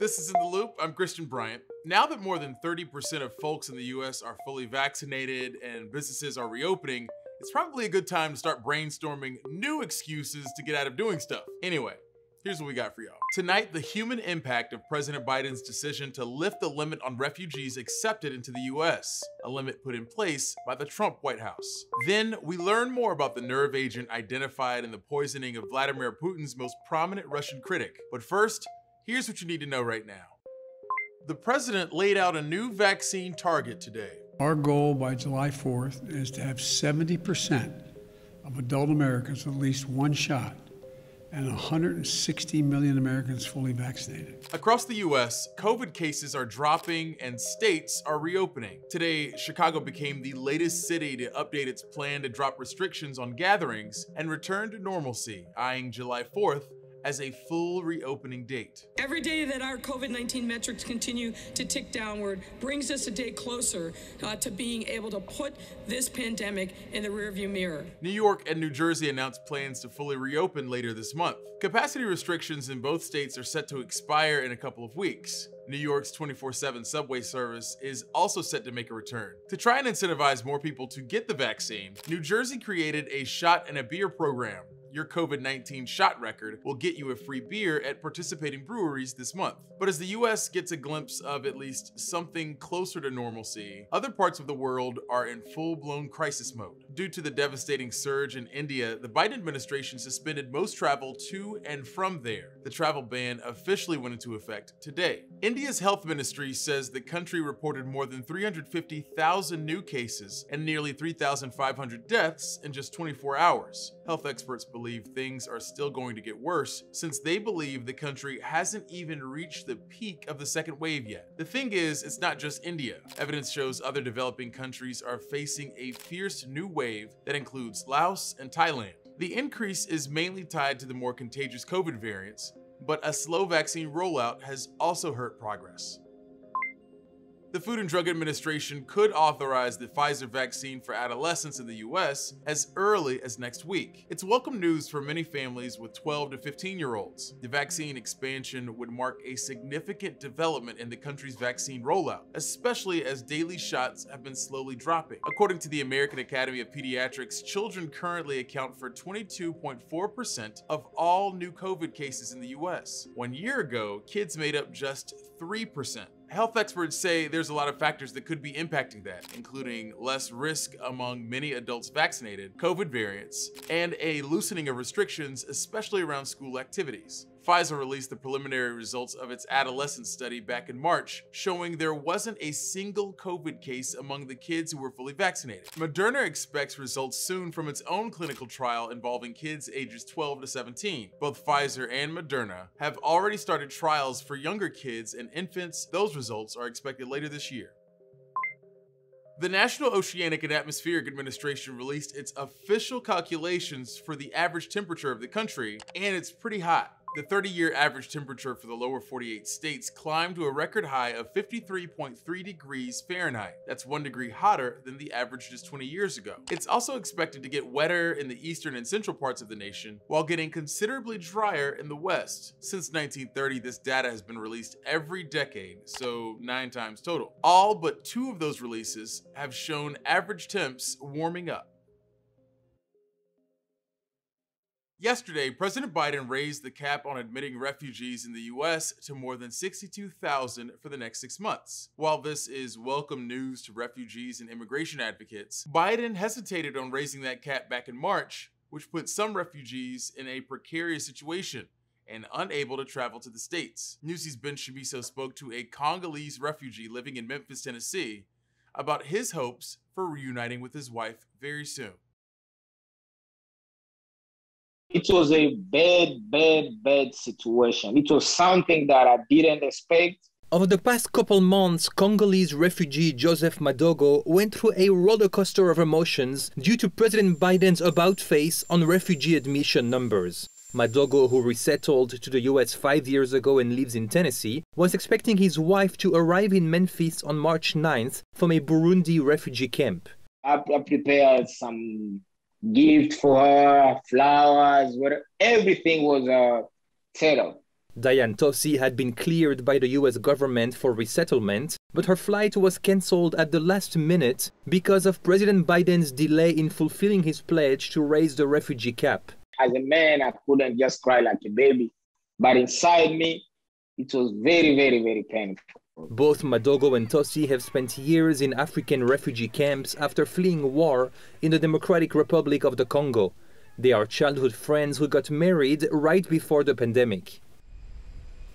This is In the Loop. I'm Christian Bryant. Now that more than 30% of folks in the US are fully vaccinated and businesses are reopening, it's probably a good time to start brainstorming new excuses to get out of doing stuff. Anyway, here's what we got for y'all. Tonight, the human impact of President Biden's decision to lift the limit on refugees accepted into the US, a limit put in place by the Trump White House. Then, we learn more about the nerve agent identified in the poisoning of Vladimir Putin's most prominent Russian critic. But first, Here's what you need to know right now. The president laid out a new vaccine target today. Our goal by July 4th is to have 70% of adult Americans with at least one shot and 160 million Americans fully vaccinated. Across the U.S., COVID cases are dropping and states are reopening. Today, Chicago became the latest city to update its plan to drop restrictions on gatherings and return to normalcy, eyeing July 4th as a full reopening date. Every day that our COVID 19 metrics continue to tick downward brings us a day closer uh, to being able to put this pandemic in the rearview mirror. New York and New Jersey announced plans to fully reopen later this month. Capacity restrictions in both states are set to expire in a couple of weeks. New York's 24 7 subway service is also set to make a return. To try and incentivize more people to get the vaccine, New Jersey created a shot and a beer program your COVID 19 shot record will get you a free beer at participating breweries this month. But as the US gets a glimpse of at least something closer to normalcy, other parts of the world are in full blown crisis mode. Due to the devastating surge in India, the Biden administration suspended most travel to and from there. The travel ban officially went into effect today. India's health ministry says the country reported more than 350,000 new cases and nearly 3,500 deaths in just 24 hours. Health experts believe things are still going to get worse since they believe the country hasn't even reached the peak of the second wave yet. The thing is, it's not just India. Evidence shows other developing countries are facing a fierce new wave that includes Laos and Thailand. The increase is mainly tied to the more contagious COVID variants, but a slow vaccine rollout has also hurt progress. The Food and Drug Administration could authorize the Pfizer vaccine for adolescents in the US as early as next week. It's welcome news for many families with 12 to 15 year olds. The vaccine expansion would mark a significant development in the country's vaccine rollout, especially as daily shots have been slowly dropping. According to the American Academy of Pediatrics, children currently account for 22.4% of all new COVID cases in the US. One year ago, kids made up just 3%. Health experts say there's a lot of factors that could be impacting that, including less risk among many adults vaccinated, COVID variants, and a loosening of restrictions, especially around school activities. Pfizer released the preliminary results of its adolescent study back in March, showing there wasn't a single COVID case among the kids who were fully vaccinated. Moderna expects results soon from its own clinical trial involving kids ages 12 to 17. Both Pfizer and Moderna have already started trials for younger kids and infants. Those results are expected later this year. The National Oceanic and Atmospheric Administration released its official calculations for the average temperature of the country, and it's pretty hot. The 30 year average temperature for the lower 48 states climbed to a record high of 53.3 degrees Fahrenheit. That's one degree hotter than the average just 20 years ago. It's also expected to get wetter in the eastern and central parts of the nation, while getting considerably drier in the west. Since 1930, this data has been released every decade, so nine times total. All but two of those releases have shown average temps warming up. Yesterday, President Biden raised the cap on admitting refugees in the U.S. to more than 62,000 for the next six months. While this is welcome news to refugees and immigration advocates, Biden hesitated on raising that cap back in March, which put some refugees in a precarious situation and unable to travel to the States. Newsy's Ben Schamisso spoke to a Congolese refugee living in Memphis, Tennessee, about his hopes for reuniting with his wife very soon. It was a bad, bad, bad situation. It was something that I didn't expect. Over the past couple months, Congolese refugee Joseph Madogo went through a roller coaster of emotions due to President Biden's about face on refugee admission numbers. Madogo, who resettled to the US five years ago and lives in Tennessee, was expecting his wife to arrive in Memphis on March 9th from a Burundi refugee camp. I, I prepared some gift for her, flowers, whatever. Everything was uh, set up. Diane Tausig had been cleared by the US government for resettlement, but her flight was cancelled at the last minute because of President Biden's delay in fulfilling his pledge to raise the refugee cap. As a man, I couldn't just cry like a baby, but inside me, it was very, very, very painful. Both Madogo and Tosi have spent years in African refugee camps after fleeing war in the Democratic Republic of the Congo. They are childhood friends who got married right before the pandemic.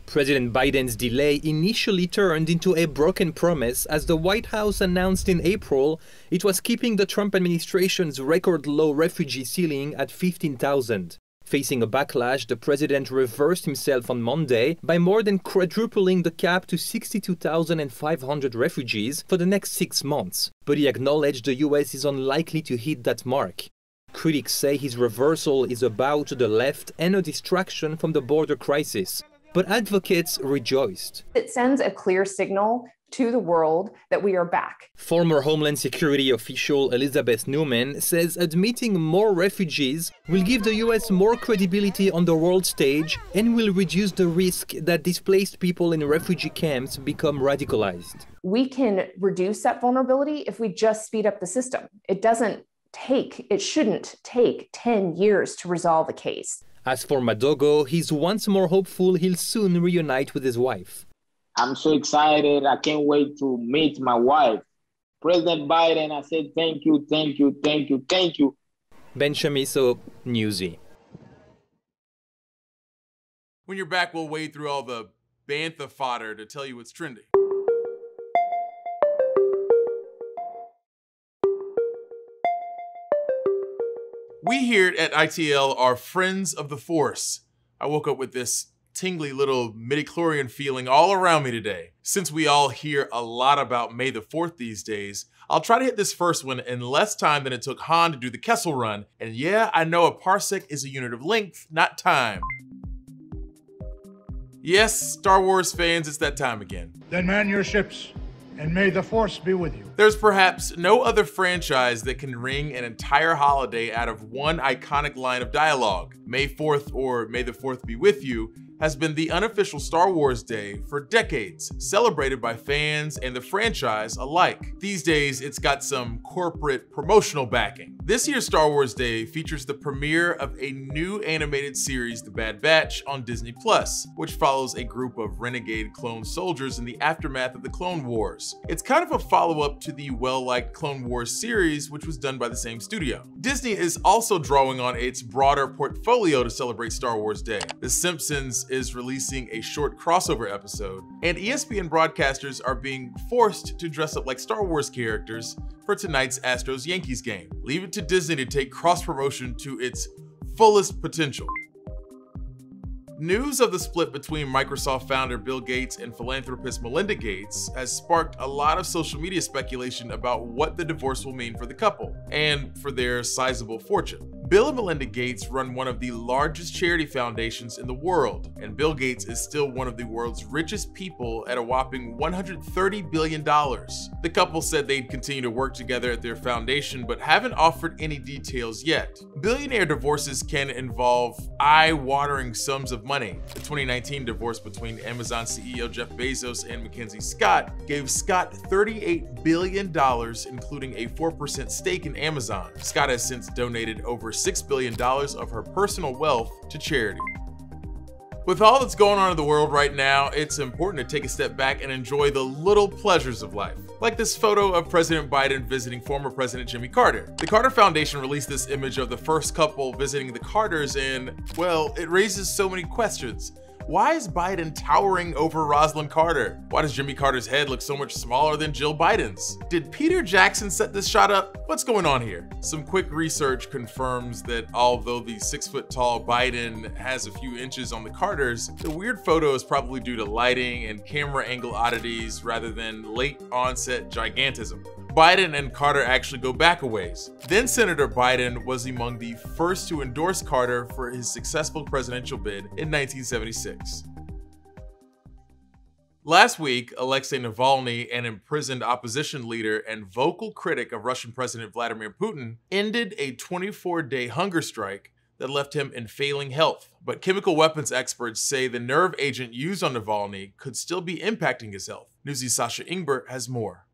President Biden's delay initially turned into a broken promise as the White House announced in April it was keeping the Trump administration's record low refugee ceiling at 15,000. Facing a backlash, the president reversed himself on Monday by more than quadrupling the cap to 62,500 refugees for the next six months, but he acknowledged the US is unlikely to hit that mark. Critics say his reversal is about the left and a distraction from the border crisis, but advocates rejoiced. It sends a clear signal to the world that we are back. Former Homeland Security official Elizabeth Newman says admitting more refugees will give the US more credibility on the world stage and will reduce the risk that displaced people in refugee camps become radicalized. We can reduce that vulnerability if we just speed up the system. It doesn't take, it shouldn't take 10 years to resolve a case. As for Madogo, he's once more hopeful he'll soon reunite with his wife. I'm so excited. I can't wait to meet my wife. President Biden, I said thank you, thank you, thank you, thank you. Ben Schamisso, Newsy. When you're back, we'll wade through all the bantha fodder to tell you what's trending. We here at ITL are friends of the Force. I woke up with this tingly little midichlorian feeling all around me today. Since we all hear a lot about May the 4th these days, I'll try to hit this first one in less time than it took Han to do the Kessel Run. And yeah, I know a parsec is a unit of length, not time. Yes, Star Wars fans, it's that time again. Then man your ships, and may the Force be with you. There's perhaps no other franchise that can wring an entire holiday out of one iconic line of dialogue. May 4th or May the 4th be with you has been the unofficial Star Wars Day for decades, celebrated by fans and the franchise alike. These days, it's got some corporate promotional backing. This year's Star Wars Day features the premiere of a new animated series, The Bad Batch, on Disney Plus, which follows a group of renegade clone soldiers in the aftermath of the Clone Wars. It's kind of a follow-up to the well-liked Clone Wars series, which was done by the same studio. Disney is also drawing on its broader portfolio to celebrate Star Wars Day. The Simpsons is releasing a short crossover episode, and ESPN broadcasters are being forced to dress up like Star Wars characters for tonight's Astros Yankees game. Leave it to Disney to take cross promotion to its fullest potential. News of the split between Microsoft founder Bill Gates and philanthropist Melinda Gates has sparked a lot of social media speculation about what the divorce will mean for the couple and for their sizable fortune. Bill and Melinda Gates run one of the largest charity foundations in the world, and Bill Gates is still one of the world's richest people at a whopping $130 billion. The couple said they'd continue to work together at their foundation, but haven't offered any details yet. Billionaire divorces can involve eye-watering sums of money. The 2019 divorce between Amazon CEO Jeff Bezos and Mackenzie Scott gave Scott $38 billion, including a 4% stake in Amazon. Scott has since donated over $6 billion of her personal wealth to charity. With all that's going on in the world right now, it's important to take a step back and enjoy the little pleasures of life. Like this photo of President Biden visiting former President Jimmy Carter. The Carter Foundation released this image of the first couple visiting the Carters and, well, it raises so many questions. Why is Biden towering over Rosalynn Carter? Why does Jimmy Carter's head look so much smaller than Jill Biden's? Did Peter Jackson set this shot up? What's going on here? Some quick research confirms that although the six foot tall Biden has a few inches on the Carters, the weird photo is probably due to lighting and camera angle oddities rather than late onset gigantism. Biden and Carter actually go back a ways. Then Senator Biden was among the first to endorse Carter for his successful presidential bid in 1976. Last week, Alexei Navalny, an imprisoned opposition leader and vocal critic of Russian President Vladimir Putin, ended a 24 day hunger strike that left him in failing health. But chemical weapons experts say the nerve agent used on Navalny could still be impacting his health. Newsy's Sasha Ingber has more.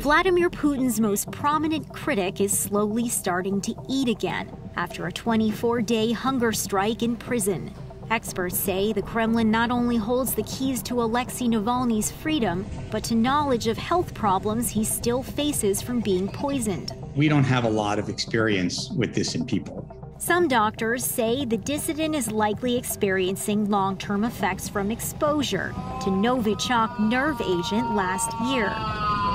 Vladimir Putin's most prominent critic is slowly starting to eat again after a 24 day hunger strike in prison. Experts say the Kremlin not only holds the keys to Alexei Navalny's freedom, but to knowledge of health problems he still faces from being poisoned. We don't have a lot of experience with this in people. Some doctors say the dissident is likely experiencing long term effects from exposure to Novichok nerve agent last year.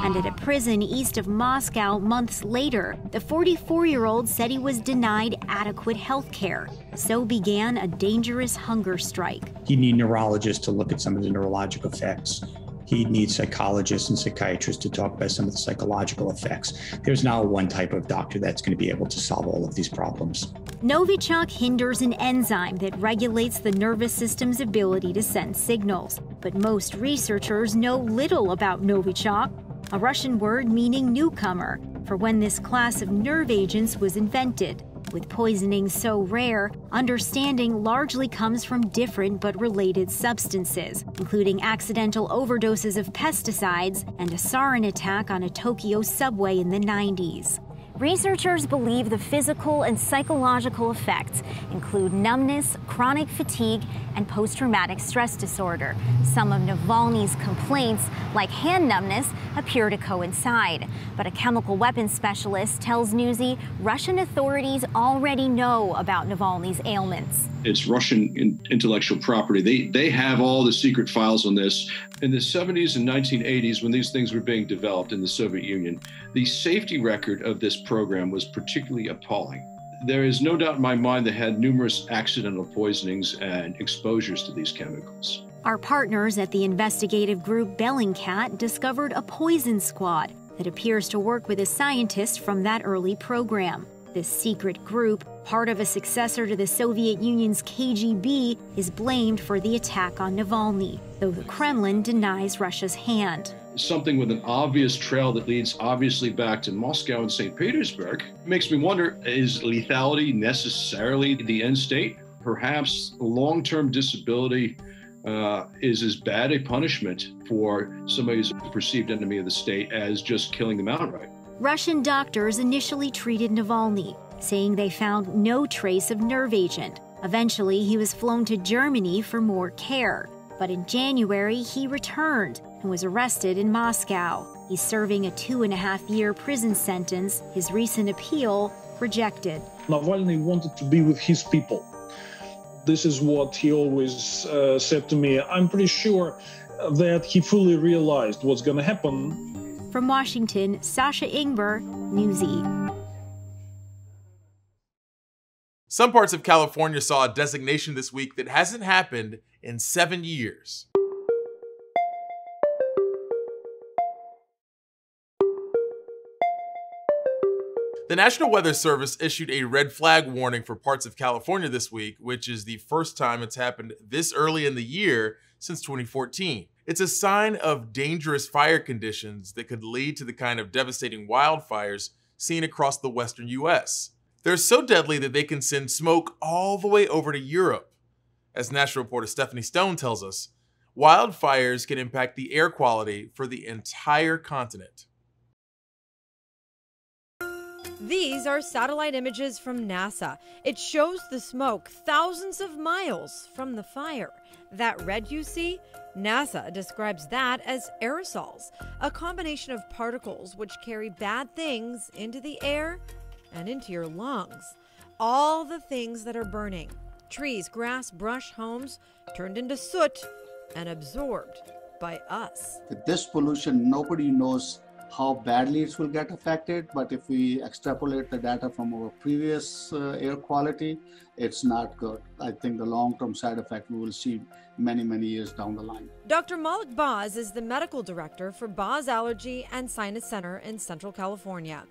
And at a prison east of Moscow months later, the 44 year old said he was denied adequate health care. So began a dangerous hunger strike. You need neurologists to look at some of the neurological effects. He needs psychologists and psychiatrists to talk about some of the psychological effects. There's not one type of doctor that's going to be able to solve all of these problems. Novichok hinders an enzyme that regulates the nervous system's ability to send signals. But most researchers know little about Novichok a Russian word meaning newcomer for when this class of nerve agents was invented. With poisoning so rare, understanding largely comes from different but related substances, including accidental overdoses of pesticides and a sarin attack on a Tokyo subway in the 90s. Researchers believe the physical and psychological effects include numbness, chronic fatigue, and post traumatic stress disorder. Some of Navalny's complaints, like hand numbness, appear to coincide. But a chemical weapons specialist tells Newsy Russian authorities already know about Navalny's ailments. It's Russian intellectual property. They, they have all the secret files on this. In the 70s and 1980s, when these things were being developed in the Soviet Union, the safety record of this program was particularly appalling. There is no doubt in my mind they had numerous accidental poisonings and exposures to these chemicals. Our partners at the investigative group Bellingcat discovered a poison squad that appears to work with a scientist from that early program. This secret group, part of a successor to the Soviet Union's KGB, is blamed for the attack on Navalny, though the Kremlin denies Russia's hand something with an obvious trail that leads obviously back to Moscow and St. Petersburg. It makes me wonder is lethality necessarily the end state? Perhaps long term disability uh, is as bad a punishment for somebody who's a perceived enemy of the state as just killing them outright. Russian doctors initially treated Navalny, saying they found no trace of nerve agent. Eventually, he was flown to Germany for more care. But in January, he returned and was arrested in Moscow. He's serving a two and a half year prison sentence, his recent appeal rejected. Navalny wanted to be with his people. This is what he always uh, said to me. I'm pretty sure that he fully realized what's going to happen. From Washington, Sasha Ingber, Newsy. Some parts of California saw a designation this week that hasn't happened in seven years. The National Weather Service issued a red flag warning for parts of California this week, which is the first time it's happened this early in the year since 2014. It's a sign of dangerous fire conditions that could lead to the kind of devastating wildfires seen across the western US. They're so deadly that they can send smoke all the way over to Europe. As national reporter Stephanie Stone tells us, wildfires can impact the air quality for the entire continent. These are satellite images from NASA. It shows the smoke thousands of miles from the fire. That red you see, NASA describes that as aerosols, a combination of particles which carry bad things into the air and into your lungs. All the things that are burning trees, grass, brush, homes turned into soot and absorbed by us. This pollution, nobody knows how badly it will get affected, but if we extrapolate the data from our previous uh, air quality, it's not good. I think the long term side effect we will see many, many years down the line. Dr. Malik Baz is the medical director for Baz Allergy and Sinus Center in Central California.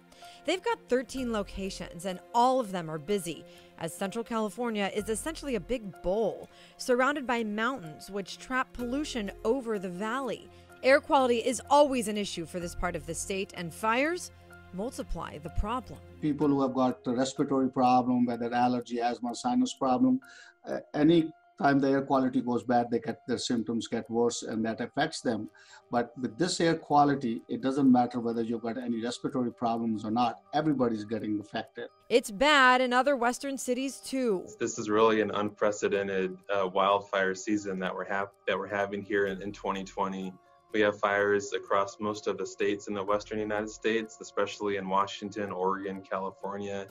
They've got 13 locations, and all of them are busy, as Central California is essentially a big bowl surrounded by mountains which trap pollution over the valley. Air quality is always an issue for this part of the state, and fires, multiply the problem. People who have got a respiratory problem, whether allergy, asthma, sinus problem, uh, any time the air quality goes bad, they get their symptoms get worse and that affects them. But with this air quality, it doesn't matter whether you've got any respiratory problems or not, everybody's getting affected. It's bad in other western cities too. This is really an unprecedented uh, wildfire season that we're, ha- that we're having here in, in 2020. We have fires across most of the states in the western United States, especially in Washington, Oregon, California,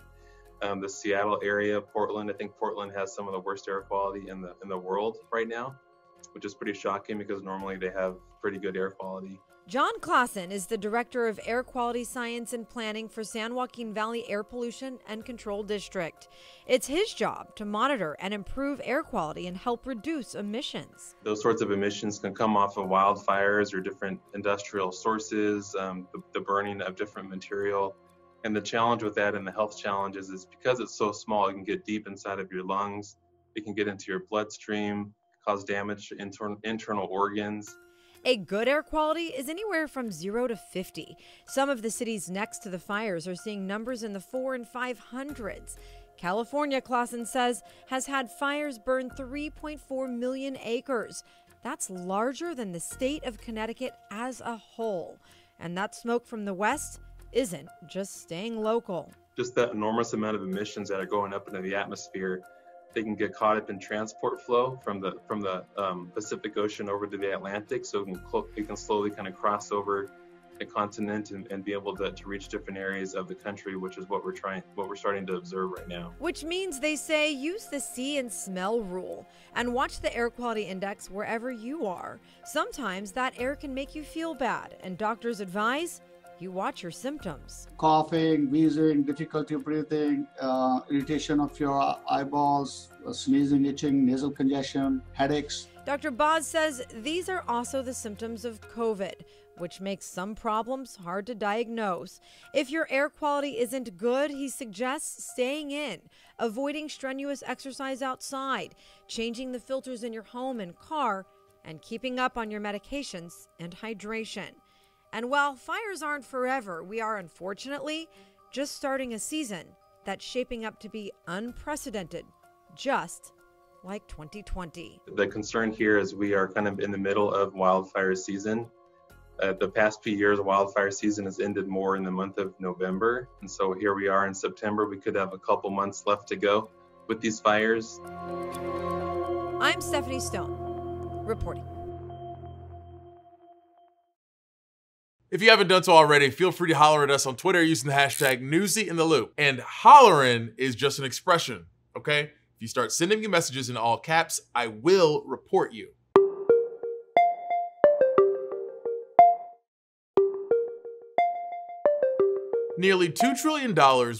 um, the Seattle area, Portland. I think Portland has some of the worst air quality in the in the world right now, which is pretty shocking because normally they have pretty good air quality. John Klassen is the Director of Air Quality Science and Planning for San Joaquin Valley Air Pollution and Control District. It's his job to monitor and improve air quality and help reduce emissions. Those sorts of emissions can come off of wildfires or different industrial sources, um, the, the burning of different material. And the challenge with that and the health challenges is because it's so small, it can get deep inside of your lungs, it can get into your bloodstream, cause damage to inter- internal organs. A good air quality is anywhere from 0 to 50. Some of the cities next to the fires are seeing numbers in the 4 and 500s. California, Klassen says, has had fires burn 3.4 million acres. That's larger than the state of Connecticut as a whole. And that smoke from the west isn't just staying local. Just that enormous amount of emissions that are going up into the atmosphere they can get caught up in transport flow from the from the um, Pacific Ocean over to the Atlantic, so it can, it can slowly kind of cross over the continent and, and be able to, to reach different areas of the country, which is what we're trying what we're starting to observe right now. Which means they say use the see and smell rule and watch the air quality index wherever you are. Sometimes that air can make you feel bad, and doctors advise you watch your symptoms. Coughing, wheezing, difficulty breathing, uh, irritation of your eyeballs, uh, sneezing, itching, nasal congestion, headaches. Dr. Baz says these are also the symptoms of COVID, which makes some problems hard to diagnose. If your air quality isn't good, he suggests staying in, avoiding strenuous exercise outside, changing the filters in your home and car, and keeping up on your medications and hydration. And while fires aren't forever, we are unfortunately just starting a season that's shaping up to be unprecedented, just like 2020. The concern here is we are kind of in the middle of wildfire season. Uh, the past few years, wildfire season has ended more in the month of November. And so here we are in September. We could have a couple months left to go with these fires. I'm Stephanie Stone, reporting. If you haven't done so already, feel free to holler at us on Twitter using the hashtag Newsy in the Loop. And hollering is just an expression, okay? If you start sending me messages in all caps, I will report you. Nearly $2 trillion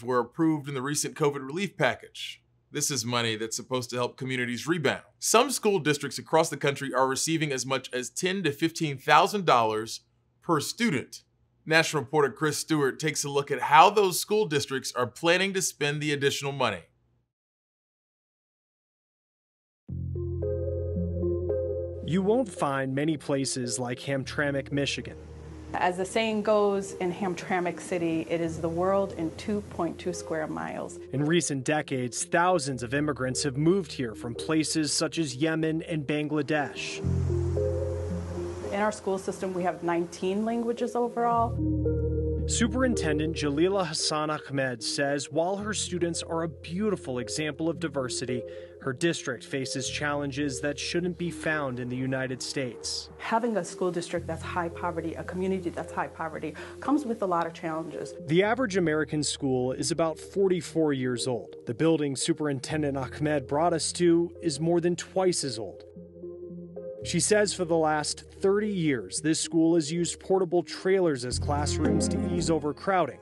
were approved in the recent COVID relief package. This is money that's supposed to help communities rebound. Some school districts across the country are receiving as much as 10 to $15,000 per student. National reporter Chris Stewart takes a look at how those school districts are planning to spend the additional money. You won't find many places like Hamtramck, Michigan. As the saying goes in Hamtramck City, it is the world in 2.2 square miles. In recent decades, thousands of immigrants have moved here from places such as Yemen and Bangladesh. In our school system, we have 19 languages overall. Superintendent Jaleelah Hassan Ahmed says while her students are a beautiful example of diversity, her district faces challenges that shouldn't be found in the United States. Having a school district that's high poverty, a community that's high poverty, comes with a lot of challenges. The average American school is about 44 years old. The building Superintendent Ahmed brought us to is more than twice as old. She says for the last 30 years, this school has used portable trailers as classrooms to ease overcrowding.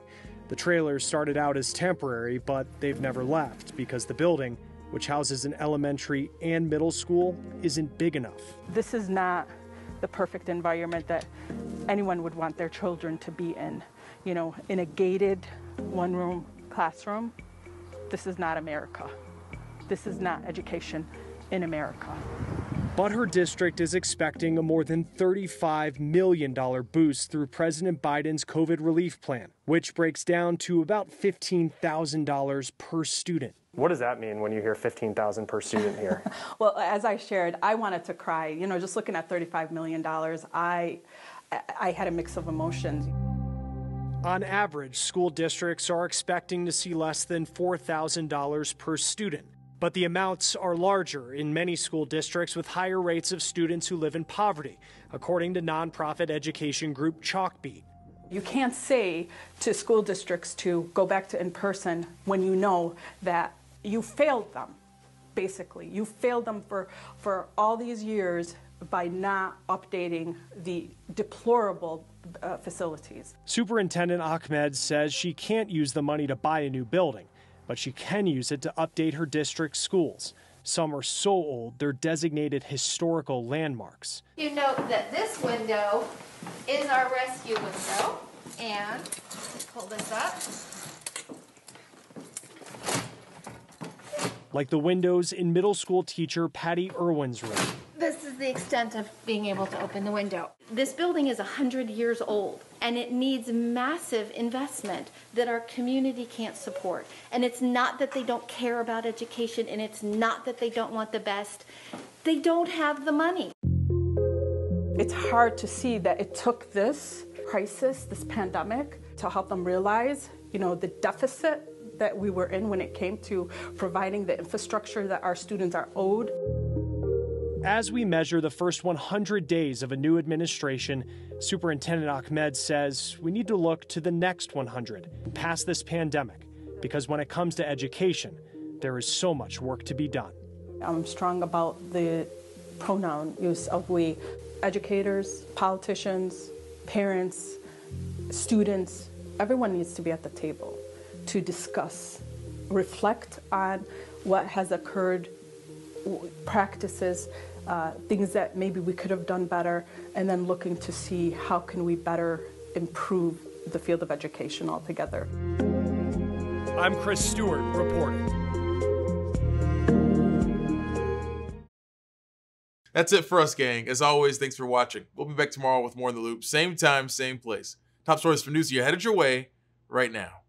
The trailers started out as temporary, but they've never left because the building, which houses an elementary and middle school, isn't big enough. This is not the perfect environment that anyone would want their children to be in. You know, in a gated one room classroom, this is not America. This is not education in America. But her district is expecting a more than $35 million boost through President Biden's COVID relief plan, which breaks down to about $15,000 per student. What does that mean when you hear 15,000 per student here? well, as I shared, I wanted to cry. You know, just looking at 35 million dollars, I I had a mix of emotions. On average, school districts are expecting to see less than $4,000 per student. But the amounts are larger in many school districts with higher rates of students who live in poverty, according to nonprofit education group Chalkbeat. You can't say to school districts to go back to in person when you know that you failed them, basically. You failed them for, for all these years by not updating the deplorable uh, facilities. Superintendent Ahmed says she can't use the money to buy a new building, but she can use it to update her district's schools. Some are so old they're designated historical landmarks. You note that this window is our rescue window, and pull this up. Like the windows in middle school teacher Patty Irwin's room. This is the extent of being able to open the window. This building is 100 years old and it needs massive investment that our community can't support. And it's not that they don't care about education and it's not that they don't want the best. They don't have the money. It's hard to see that it took this crisis, this pandemic, to help them realize, you know, the deficit that we were in when it came to providing the infrastructure that our students are owed. As we measure the first 100 days of a new administration, Superintendent Ahmed says we need to look to the next 100, past this pandemic, because when it comes to education, there is so much work to be done. I'm strong about the pronoun use of we educators, politicians, parents, students, everyone needs to be at the table to discuss, reflect on what has occurred, practices uh, things that maybe we could have done better, and then looking to see how can we better improve the field of education altogether. I'm Chris Stewart reporting. That's it for us, gang. As always, thanks for watching. We'll be back tomorrow with more in the loop. Same time, same place. Top stories for Newsy headed your way right now.